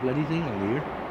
bloody thing on here.